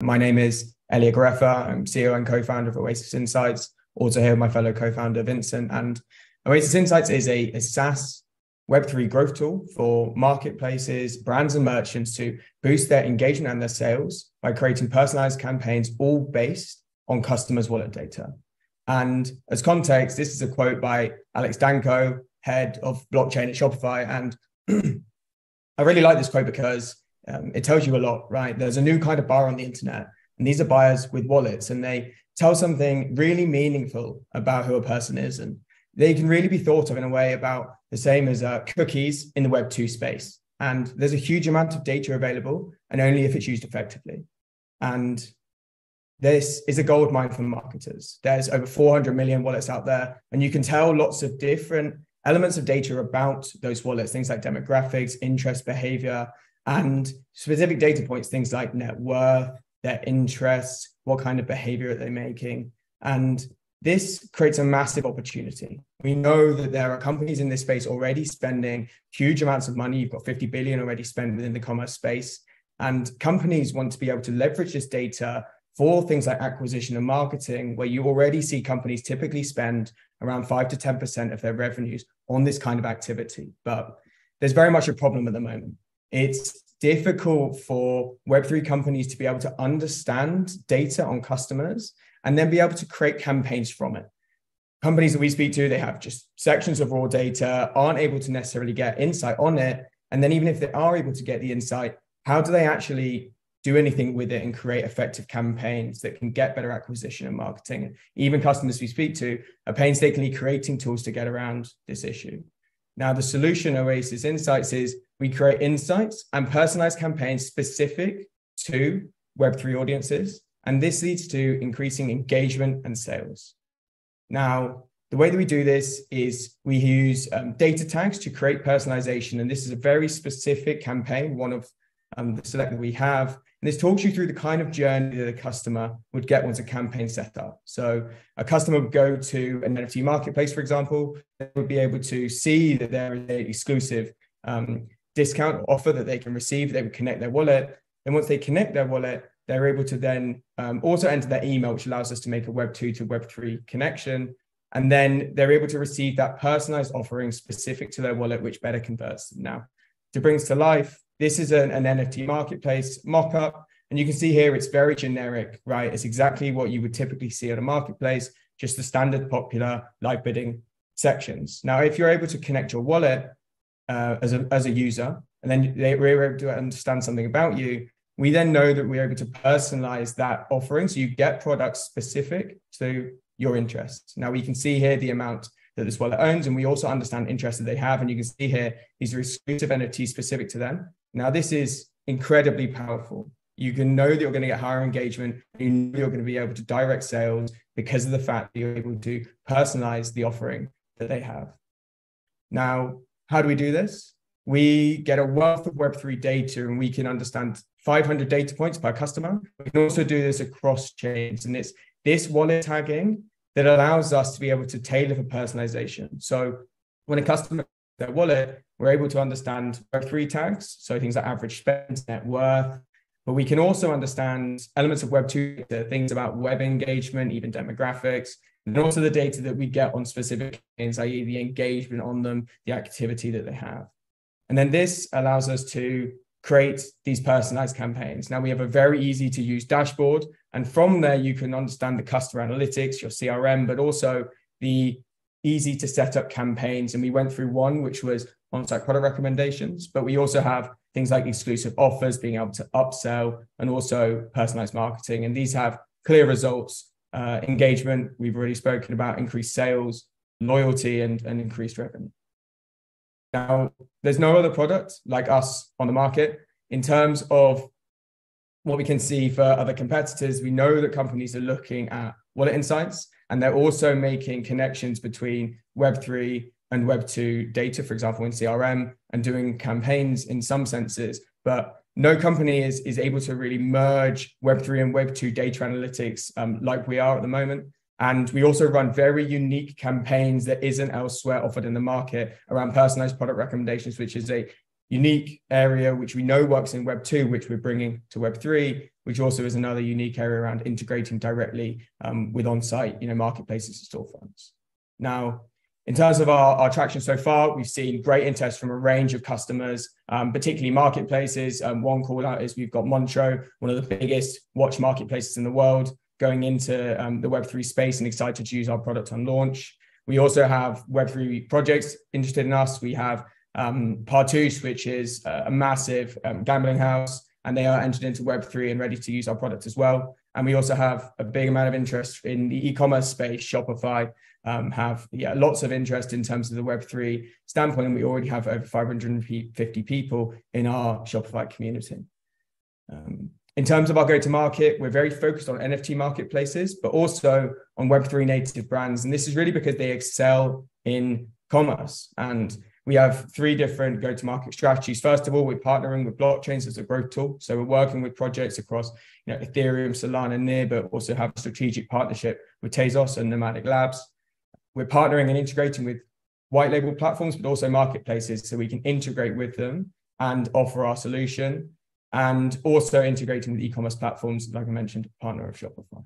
My name is Elliot Garreffa. I'm CEO and co-founder of Oasiis Insights. Also here with my fellow co-founder Vincent. And Oasiis Insights is a, a SaaS Web3 growth tool for marketplaces, brands, and merchants to boost their engagement and their sales by creating personalized campaigns, all based on customers' wallet data. And as context, this is a quote by Alex Danco, head of blockchain at Shopify. And I really like this quote because um, it tells you a lot, right? There's a new kind of buyer on the internet, and these are buyers with wallets, and they tell something really meaningful about who a person is. And they can really be thought of in a way about the same as uh, cookies in the Web 2 space. And there's a huge amount of data available, and only if it's used effectively. And this is a gold mine for marketers. There's over 400 million wallets out there, and you can tell lots of different elements of data about those wallets, things like demographics, interest behavior, and specific data points, things like net worth, their interests, what kind of behavior are they making. And this creates a massive opportunity. We know that there are companies in this space already spending huge amounts of money. You've got 50 billion already spent within the commerce space. And companies want to be able to leverage this data for things like acquisition and marketing, where you already see companies typically spend around 5 to 10% of their revenues on this kind of activity. But there's very much a problem at the moment. It's difficult for Web3 companies to be able to understand data on customers and then be able to create campaigns from it. Companies that we speak to, they have just sections of raw data, aren't able to necessarily get insight on it. And then, even if they are able to get the insight, how do they actually do anything with it and create effective campaigns that can get better acquisition and marketing? Even customers we speak to are painstakingly creating tools to get around this issue. Now, the solution Oasiis Insights is we create insights and personalized campaigns specific to Web3 audiences and this leads to increasing engagement and sales. Now, the way that we do this is we use um, data tags to create personalization. And this is a very specific campaign, one of um, the select that we have. And this talks you through the kind of journey that a customer would get once a campaign set up. So a customer would go to an NFT marketplace, for example, they would be able to see that there is an exclusive um, discount offer that they can receive. They would connect their wallet. And once they connect their wallet, they're able to then um, also enter their email, which allows us to make a Web 2 to Web 3 connection. And then they're able to receive that personalized offering specific to their wallet, which better converts them. Now, to bring to life, this is an, an NFT marketplace mock up. And you can see here it's very generic, right? It's exactly what you would typically see at a marketplace, just the standard popular live bidding sections. Now, if you're able to connect your wallet uh, as, a, as a user, and then they were able to understand something about you, we then know that we're able to personalize that offering. So you get products specific to your interests. Now we can see here the amount that this wallet owns, and we also understand interests that they have. And you can see here, these are exclusive NFTs specific to them. Now, this is incredibly powerful. You can know that you're going to get higher engagement. You know you're going to be able to direct sales because of the fact that you're able to personalize the offering that they have. Now, how do we do this? We get a wealth of Web3 data and we can understand 500 data points per customer. We can also do this across chains. And it's this wallet tagging that allows us to be able to tailor for personalization. So when a customer their wallet, we're able to understand Web3 tags, so things like average spend, net worth, but we can also understand elements of Web2, things about web engagement, even demographics, and also the data that we get on specific things, i.e., the engagement on them, the activity that they have. And then this allows us to create these personalized campaigns. Now we have a very easy to use dashboard. And from there, you can understand the customer analytics, your CRM, but also the easy to set up campaigns. And we went through one, which was on site product recommendations, but we also have things like exclusive offers, being able to upsell, and also personalized marketing. And these have clear results, uh, engagement. We've already spoken about increased sales, loyalty, and, and increased revenue. Now, there's no other product like us on the market in terms of what we can see for other competitors. We know that companies are looking at wallet insights and they're also making connections between Web3 and Web2 data, for example, in CRM, and doing campaigns in some senses. But no company is, is able to really merge Web3 and Web2 data analytics um, like we are at the moment. And we also run very unique campaigns that isn't elsewhere offered in the market around personalized product recommendations, which is a unique area which we know works in Web 2, which we're bringing to Web 3. which also is another unique area around integrating directly um, with on-site, you know, marketplaces and storefronts. Now, in terms of our, our traction so far, we've seen great interest from a range of customers, um, particularly marketplaces. Um, one call out is we've got Montre, one of the biggest watch marketplaces in the world, going into um, the Web3 space and excited to use our product on launch. We also have Web3 projects interested in us. We have um, Partouche, which is a massive um, gambling house, and they are entered into Web3 and ready to use our product as well. And we also have a big amount of interest in the e-commerce space. Shopify um, have yeah, lots of interest in terms of the Web3 standpoint, and we already have over 550 people in our Shopify community. Um, in terms of our go-to-market, we're very focused on NFT marketplaces, but also on Web3 native brands. And this is really because they excel in commerce. And we have three different go-to-market strategies. First of all, we're partnering with blockchains as a growth tool. So we're working with projects across you know, Ethereum, Solana, Near, but also have a strategic partnership with Tezos and Nomadic Labs. We're partnering and integrating with white label platforms, but also marketplaces so we can integrate with them and offer our solution. And also integrating with e-commerce platforms, like I mentioned, partner of Shopify.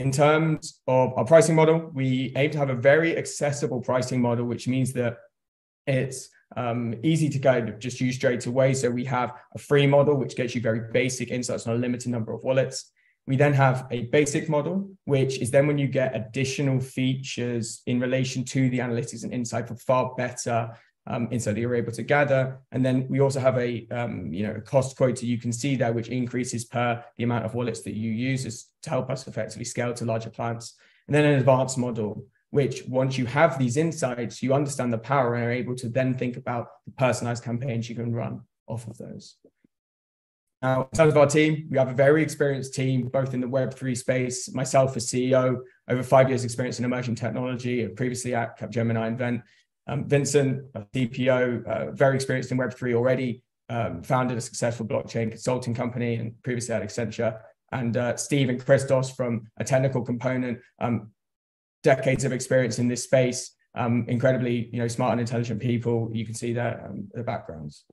In terms of our pricing model, we aim to have a very accessible pricing model, which means that it's um, easy to kind of just use straight away. So we have a free model, which gets you very basic insights on a limited number of wallets. We then have a basic model, which is then when you get additional features in relation to the analytics and insight for far better um, insight that you're able to gather. And then we also have a um, you know a cost quota you can see there, which increases per the amount of wallets that you use to help us effectively scale to larger clients. And then an advanced model, which once you have these insights, you understand the power and are able to then think about the personalized campaigns you can run off of those. Now, in terms of our team, we have a very experienced team, both in the Web3 space. Myself as CEO, over five years experience in emerging technology, previously at Capgemini Invent. Um, Vincent, CPO, uh, very experienced in Web3 already, um, founded a successful blockchain consulting company and previously at Accenture. And uh, Steve and Christos from a technical component, um, decades of experience in this space, um, incredibly you know smart and intelligent people. You can see their um, backgrounds.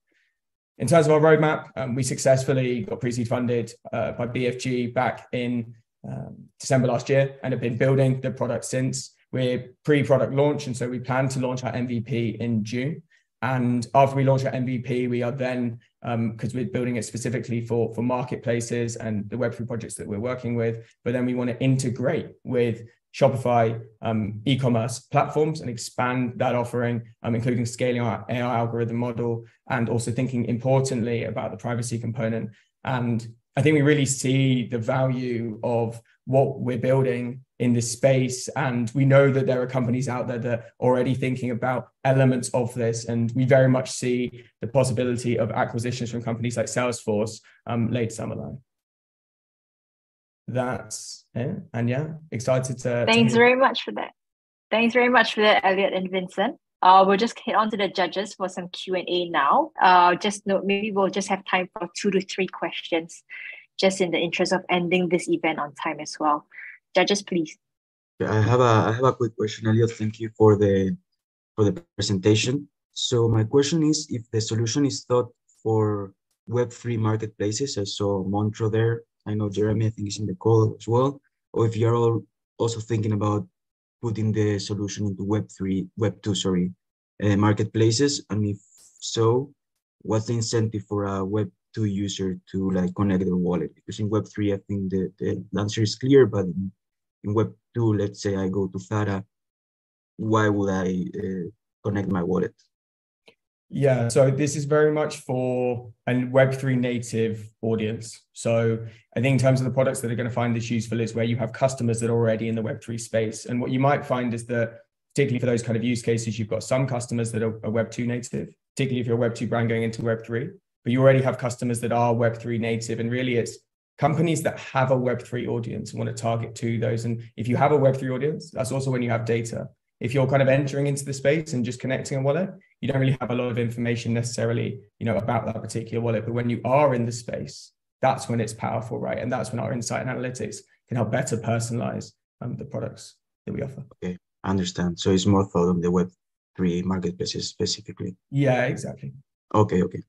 In terms of our roadmap, um, we successfully got pre-seed funded uh, by BFG back in um, December last year and have been building the product since. We're pre-product launch, and so we plan to launch our MVP in June. And after we launch our MVP, we are then because um, we're building it specifically for for marketplaces and the Web3 projects that we're working with. But then we want to integrate with Shopify um, e-commerce platforms and expand that offering, um, including scaling our AI algorithm model and also thinking importantly about the privacy component. And I think we really see the value of what we're building in this space. And we know that there are companies out there that are already thinking about elements of this. And we very much see the possibility of acquisitions from companies like Salesforce um, late summer line that's it. And yeah, excited to. Thanks to very much for that. Thanks very much for that, Elliot and Vincent. Uh, we'll just head on to the judges for some Q and A now. Uh, just note, maybe we'll just have time for two to three questions, just in the interest of ending this event on time as well. Judges, please. I have a I have a quick question, Elliot. Thank you for the for the presentation. So my question is, if the solution is thought for Web3 marketplaces, I saw Montro there, I know Jeremy, I think, is in the call as well. Or if you're all also thinking about putting the solution into Web3, Web2, sorry, uh, marketplaces, and if so, what's the incentive for a Web2 user to like connect their wallet? Because in Web3, I think the, the answer is clear, but in, in Web2, let's say I go to Zara, why would I uh, connect my wallet? Yeah, so this is very much for a Web3 native audience. So I think in terms of the products that are going to find this useful is where you have customers that are already in the Web3 space. And what you might find is that, particularly for those kind of use cases, you've got some customers that are, Web2 native, particularly if you're a Web2 brand going into Web3, but you already have customers that are Web3 native. And really, it's companies that have a Web3 audience and want to target to those. And if you have a Web3 audience, that's also when you have data if you're kind of entering into the space and just connecting a wallet, you don't really have a lot of information necessarily, you know, about that particular wallet. But when you are in the space, that's when it's powerful, right? And that's when our insight and analytics can help better personalize um, the products that we offer. Okay, I understand. So it's more thought on the Web three marketplaces specifically. Yeah, exactly. Okay, okay.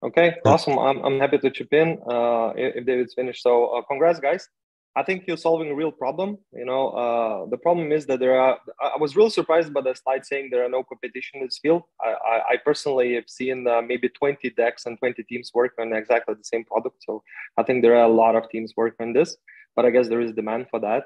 Okay, awesome. I'm, I'm happy to chip in uh, if David's finished. So, uh, congrats, guys. I think you're solving a real problem. You know, uh, the problem is that there are. I was really surprised by the slide saying there are no competition in this field. I, I, I personally have seen uh, maybe 20 decks and 20 teams working on exactly the same product. So I think there are a lot of teams working on this, but I guess there is demand for that.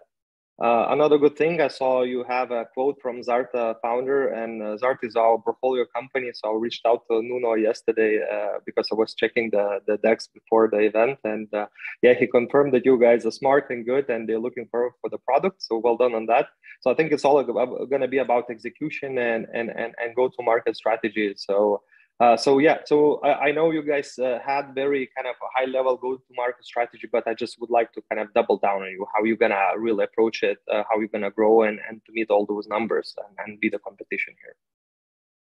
Uh, another good thing, I saw you have a quote from Zharta founder, and uh, Zharta is our portfolio company. So I reached out to Nuno yesterday uh, because I was checking the, the decks before the event. And uh, yeah, he confirmed that you guys are smart and good and they're looking for, for the product. So well done on that. So I think it's all going to be about execution and, and, and, and go to market strategy. So uh, so yeah, so I, I know you guys uh, had very kind of high level go to market strategy, but I just would like to kind of double down on you how you're gonna really approach it, uh, how you're gonna grow and, and to meet all those numbers and, and be the competition here.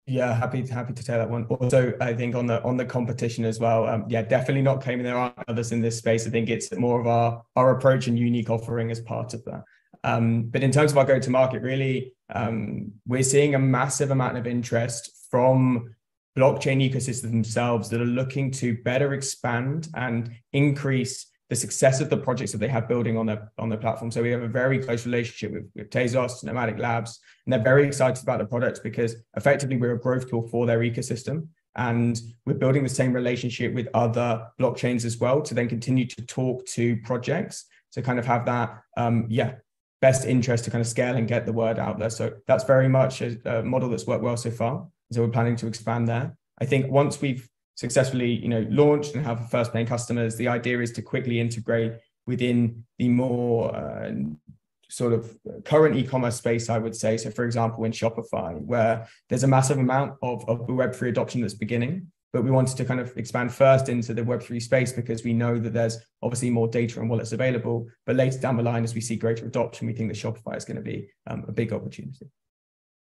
Yeah, happy happy to take that one. Also, I think on the on the competition as well. Um, yeah, definitely not claiming there aren't others in this space. I think it's more of our our approach and unique offering as part of that. Um, but in terms of our go to market, really, um, we're seeing a massive amount of interest from blockchain ecosystems themselves that are looking to better expand and increase the success of the projects that they have building on their on their platform. So we have a very close relationship with, with Tezos, Nomadic Labs, and they're very excited about the products because effectively we're a growth tool for their ecosystem. And we're building the same relationship with other blockchains as well to then continue to talk to projects to kind of have that, um, yeah, best interest to kind of scale and get the word out there. So that's very much a, a model that's worked well so far. So we're planning to expand there. I think once we've successfully, you know, launched and have first paying customers, the idea is to quickly integrate within the more uh, sort of current e-commerce space, I would say. So, for example, in Shopify, where there's a massive amount of, of Web3 adoption that's beginning, but we wanted to kind of expand first into the Web3 space because we know that there's obviously more data and wallets available. But later down the line, as we see greater adoption, we think that Shopify is going to be um, a big opportunity.